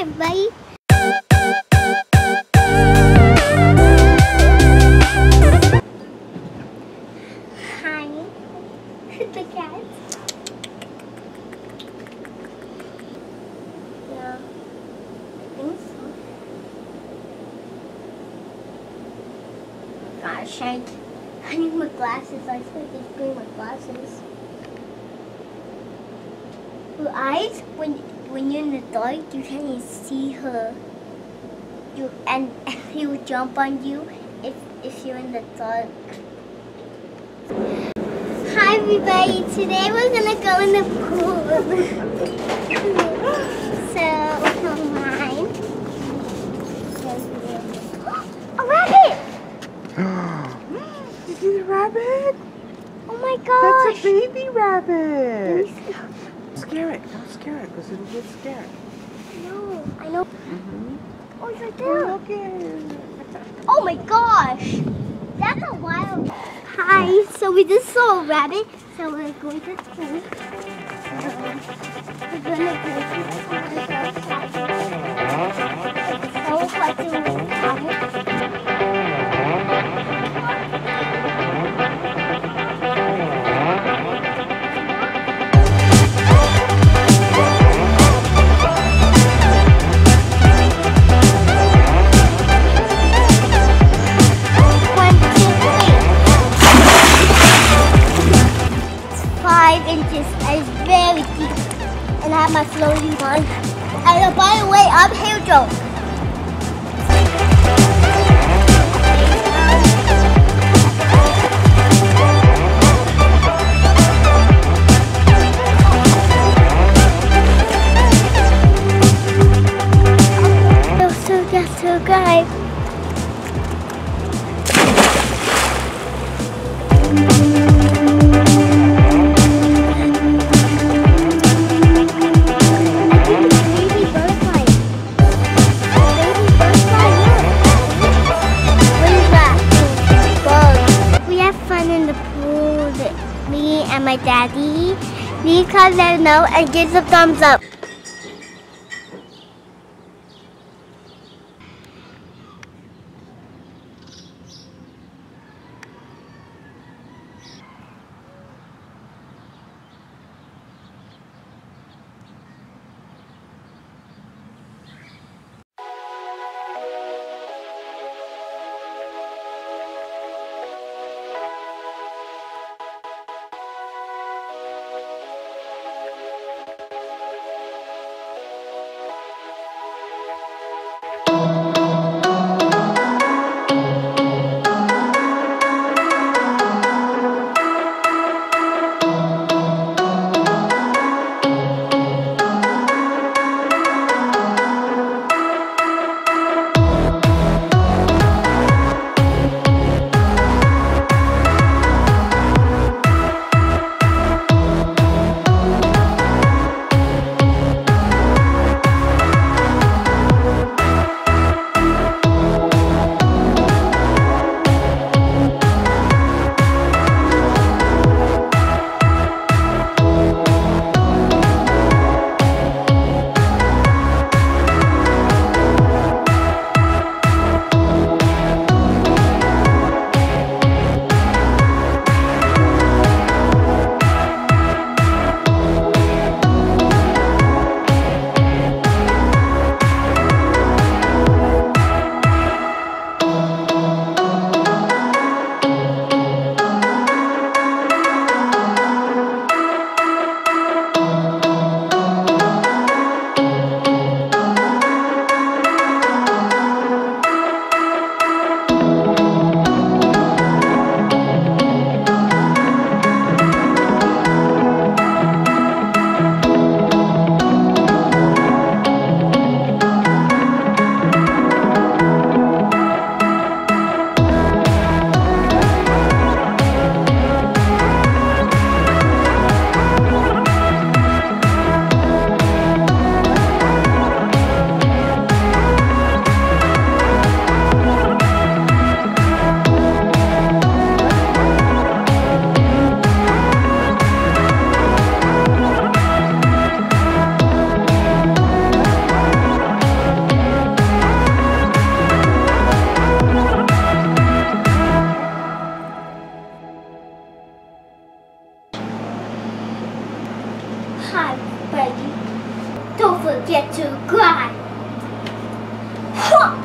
Everybody. Hi. the cat. Yeah. I think so. Gosh, I, I need my glasses. I should just bring my glasses. Her eyes, when when you're in the dark, you can't even see her. You and he will jump on you if if you're in the dark. Hi everybody, today we're gonna go in the pool. so, come on. A rabbit! you see the rabbit? Oh my gosh That's a baby rabbit. Scare it. Don't scare it because it'll get scared. No, I know. Mm-hmm. Oh, it's right Oh, there. look it. Oh my gosh! That's a wild. Hi, so we just saw a rabbit, so we're going to school. Um, we're gonna go to my floating on. And by the way, I'm Pedro. My daddy. Leave comment know and give a thumbs up. Baby. Don't forget to cry. Huh!